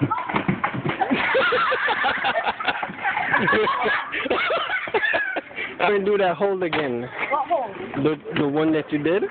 We're gonna do that hold again. What hold? The the one that you did.